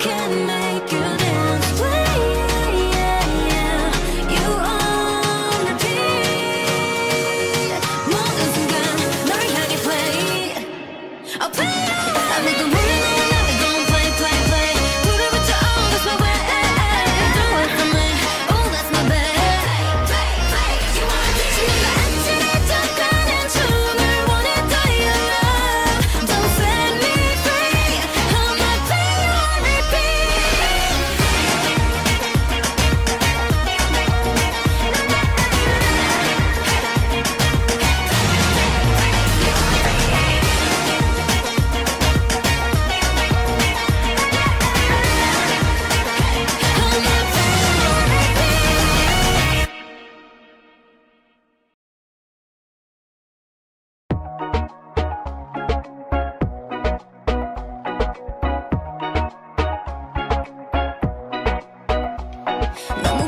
can I?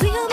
We